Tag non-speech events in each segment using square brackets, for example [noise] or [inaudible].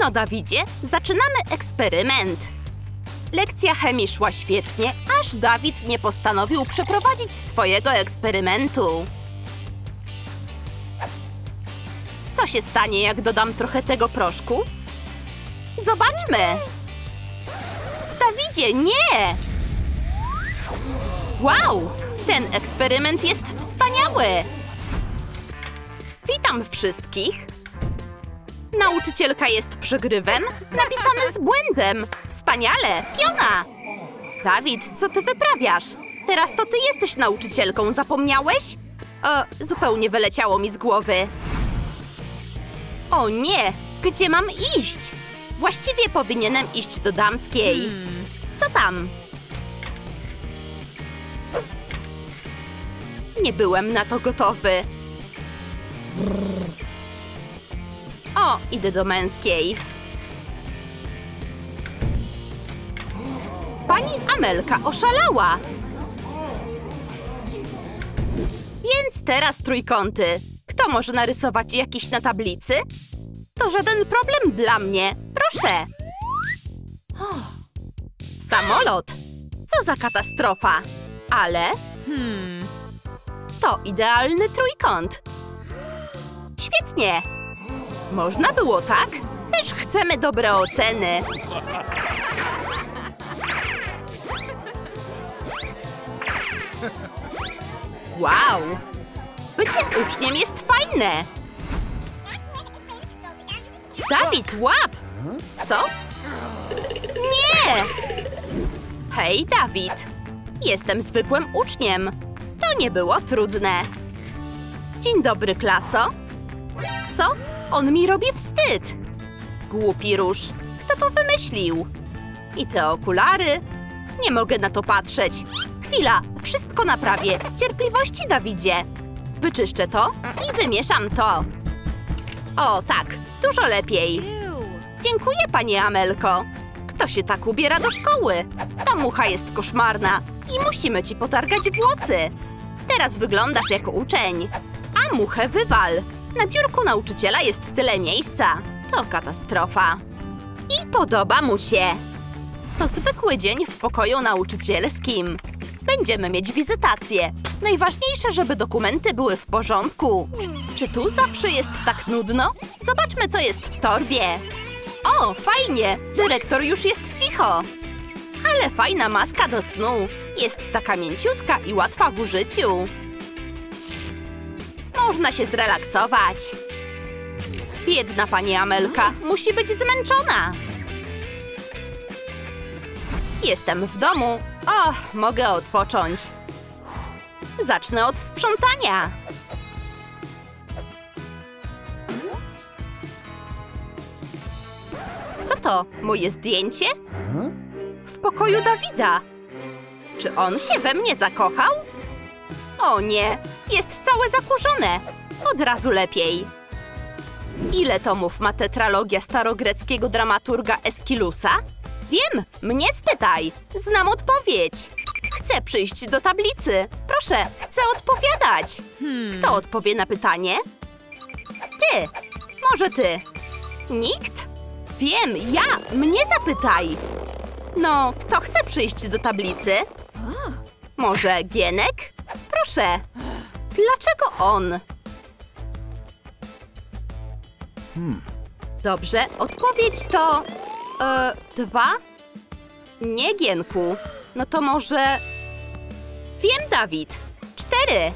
No, Dawidzie, zaczynamy eksperyment. Lekcja chemii szła świetnie, aż Dawid nie postanowił przeprowadzić swojego eksperymentu. Co się stanie, jak dodam trochę tego proszku? Zobaczmy! Dawidzie, nie! Wow! Ten eksperyment jest wspaniały! Witam wszystkich! Nauczycielka jest przegrywem, napisane z błędem. Wspaniale! Piona! Dawid, co ty wyprawiasz? Teraz to ty jesteś nauczycielką, zapomniałeś? E, zupełnie wyleciało mi z głowy. O nie! Gdzie mam iść? Właściwie powinienem iść do damskiej. Co tam? Nie byłem na to gotowy. Idę do męskiej. Pani Amelka oszalała. Więc teraz trójkąty. Kto może narysować jakiś na tablicy? To żaden problem dla mnie. Proszę. Samolot. Co za katastrofa. Ale... Hmm... To idealny trójkąt. Świetnie. Można było tak? Też chcemy dobre oceny. Wow! Bycie uczniem jest fajne! Dawid, łap! Co? Nie! Hej, Dawid! Jestem zwykłym uczniem. To nie było trudne. Dzień dobry, klaso. Co? On mi robi wstyd. Głupi róż. Kto to wymyślił? I te okulary? Nie mogę na to patrzeć. Chwila, wszystko naprawię. Cierpliwości, Dawidzie. Wyczyszczę to i wymieszam to. O, tak, dużo lepiej. Dziękuję, panie Amelko. Kto się tak ubiera do szkoły? Ta mucha jest koszmarna i musimy ci potargać włosy. Teraz wyglądasz jak uczeń. A muchę wywal. Na biurku nauczyciela jest tyle miejsca. To katastrofa. I podoba mu się. To zwykły dzień w pokoju nauczycielskim. Będziemy mieć wizytację. Najważniejsze, żeby dokumenty były w porządku. Czy tu zawsze jest tak nudno? Zobaczmy, co jest w torbie. O, fajnie! Dyrektor już jest cicho. Ale fajna maska do snu. Jest taka mięciutka i łatwa w użyciu. Można się zrelaksować. Biedna pani Amelka musi być zmęczona. Jestem w domu. O, mogę odpocząć. Zacznę od sprzątania. Co to? Moje zdjęcie? W pokoju Dawida. Czy on się we mnie zakochał? O nie, jest całe zakurzone. Od razu lepiej. Ile tomów ma tetralogia starogreckiego dramaturga Eskilusa? Wiem, mnie spytaj. Znam odpowiedź. Chcę przyjść do tablicy. Proszę, chcę odpowiadać. Kto odpowie na pytanie? Ty. Może ty. Nikt? Wiem, ja. Mnie zapytaj. No, kto chce przyjść do tablicy? Może Gienek? Proszę. Dlaczego on? Dobrze, odpowiedź to... E, dwa? Nie, Gienku. No to może... Wiem, Dawid. Cztery.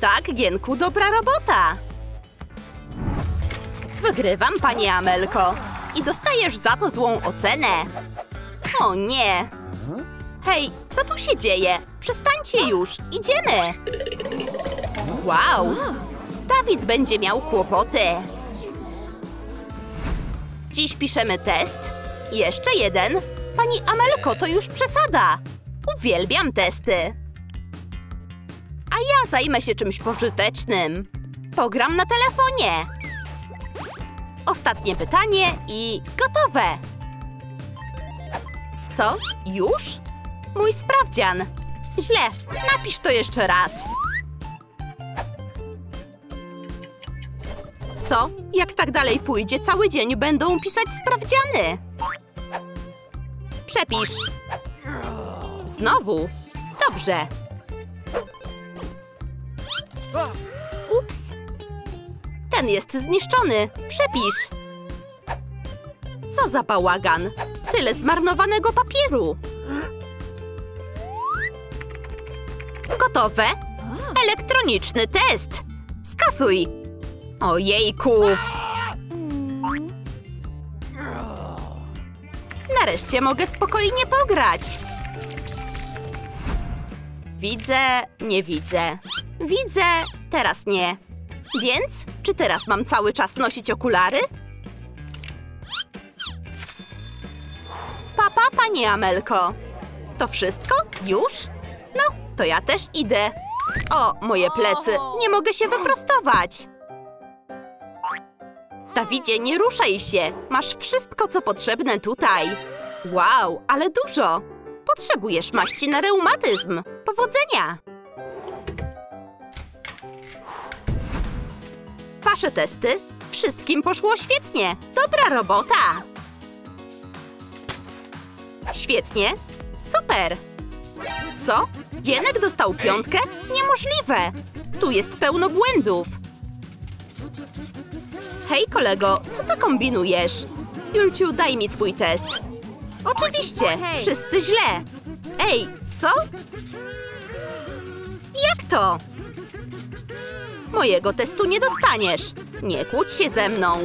Tak, Gienku, dobra robota. Wygrywam, panie Amelko. I dostajesz za to złą ocenę. O nie. Hej, co tu się dzieje? Przestańcie już, idziemy. Wow. Dawid będzie miał kłopoty. Dziś piszemy test. Jeszcze jeden. Pani Amelko, to już przesada. Uwielbiam testy. A ja zajmę się czymś pożytecznym. Pogram na telefonie. Ostatnie pytanie i gotowe. Co? Już? Mój sprawdzian. Źle. Napisz to jeszcze raz. Co? Jak tak dalej pójdzie, cały dzień będą pisać sprawdziany. Przepisz. Znowu. Dobrze. Ups. Ten jest zniszczony. Przepisz. Co za bałagan. Tyle zmarnowanego papieru. Gotowe? Elektroniczny test. Skasuj. Ojejku. Nareszcie mogę spokojnie pograć. Widzę, nie widzę. Widzę, teraz nie. Więc, czy teraz mam cały czas nosić okulary? Papa, pani Amelko. To wszystko? Już? To ja też idę. O, moje plecy. Nie mogę się wyprostować. Dawidzie, nie ruszaj się. Masz wszystko, co potrzebne tutaj. Wow, ale dużo. Potrzebujesz maści na reumatyzm. Powodzenia! Wasze testy? Wszystkim poszło świetnie. Dobra robota. Świetnie. Super. Co? Gienek dostał piątkę? Niemożliwe. Tu jest pełno błędów. Hej kolego, co ty kombinujesz? Julciu, daj mi swój test. Oczywiście, wszyscy źle. Ej, co? Jak to? Mojego testu nie dostaniesz. Nie kłóć się ze mną.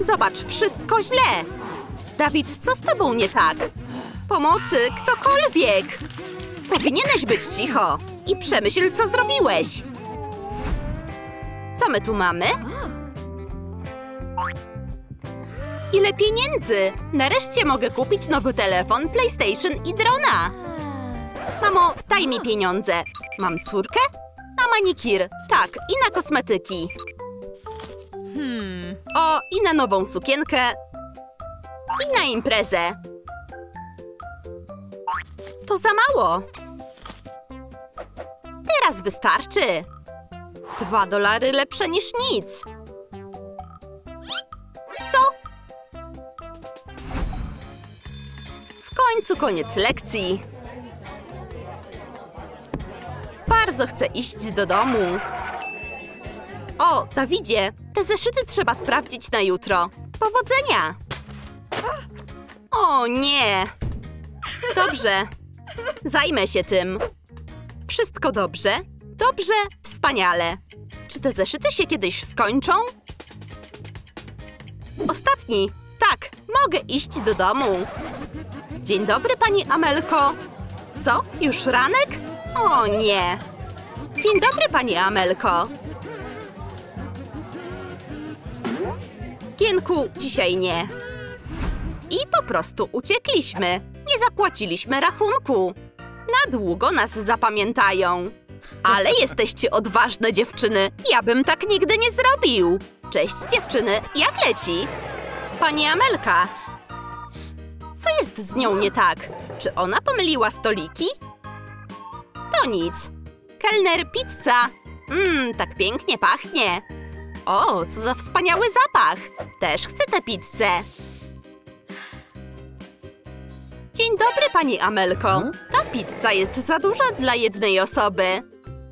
Zobacz, wszystko źle. Dawid, co z tobą nie tak? Pomocy, ktokolwiek! Powinieneś być cicho i przemyśl, co zrobiłeś. Co my tu mamy? Ile pieniędzy! Nareszcie mogę kupić nowy telefon, PlayStation i drona! Mamo, daj mi pieniądze. Mam córkę? Na manikir, tak, i na kosmetyki. O, i na nową sukienkę. I na imprezę. To za mało. Teraz wystarczy. Dwa dolary lepsze niż nic. Co? W końcu koniec lekcji. Bardzo chcę iść do domu. O, Dawidzie, te zeszyty trzeba sprawdzić na jutro. Powodzenia! O nie! Dobrze, zajmę się tym. Wszystko dobrze? Dobrze, wspaniale. Czy te zeszyty się kiedyś skończą? Ostatni. Tak, mogę iść do domu. Dzień dobry, pani Amelko. Co? Już ranek? O nie. Dzień dobry, pani Amelko. Gienku, dzisiaj nie. I po prostu uciekliśmy. Nie zapłaciliśmy rachunku. Na długo nas zapamiętają. Ale [laughs] jesteście odważne dziewczyny. Ja bym tak nigdy nie zrobił. Cześć dziewczyny, jak leci? Pani Amelka. Co jest z nią nie tak? Czy ona pomyliła stoliki? To nic. Kelner, pizza. Mmm, tak pięknie pachnie. O, co za wspaniały zapach. Też chcę tę pizzę. Dzień dobry, pani Amelko. Ta pizza jest za duża dla jednej osoby.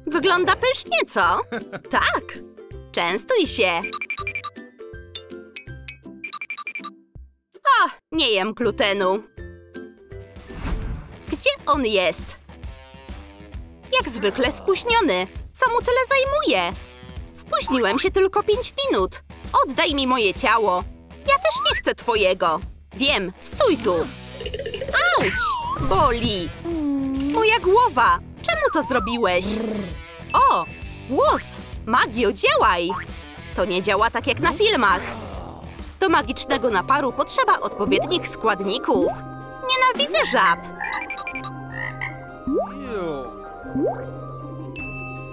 Wygląda pysznie, co? [laughs] Tak. Częstuj się. O, nie jem glutenu. Gdzie on jest? Jak zwykle spóźniony. Co mu tyle zajmuje? Spóźniłem się tylko pięć minut. Oddaj mi moje ciało. Ja też nie chcę twojego. Wiem, stój tu. Auć! Boli! Moja głowa! Czemu to zrobiłeś? O! Głos! Magio, działaj! To nie działa tak jak na filmach. Do magicznego naparu potrzeba odpowiednich składników. Nienawidzę żab!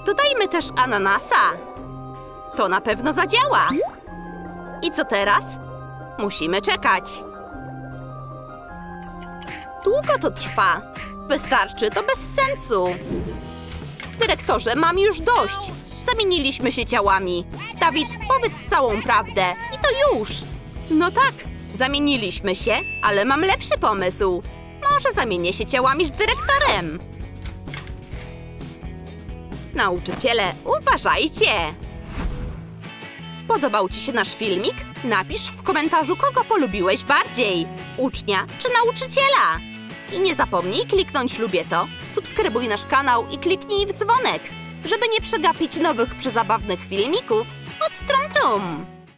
Dodajmy też ananasa. To na pewno zadziała. I co teraz? Musimy czekać. Długo to trwa. Wystarczy, to bez sensu. Dyrektorze, mam już dość. Zamieniliśmy się ciałami. Dawid, powiedz całą prawdę. I to już. No tak, zamieniliśmy się, ale mam lepszy pomysł. Może zamienię się ciałami z dyrektorem. Nauczyciele, uważajcie! Podobał Ci się nasz filmik? Napisz w komentarzu, kogo polubiłeś bardziej. Ucznia czy nauczyciela? I nie zapomnij kliknąć lubię to, subskrybuj nasz kanał i kliknij w dzwonek, żeby nie przegapić nowych przezabawnych filmików od Trum Trum.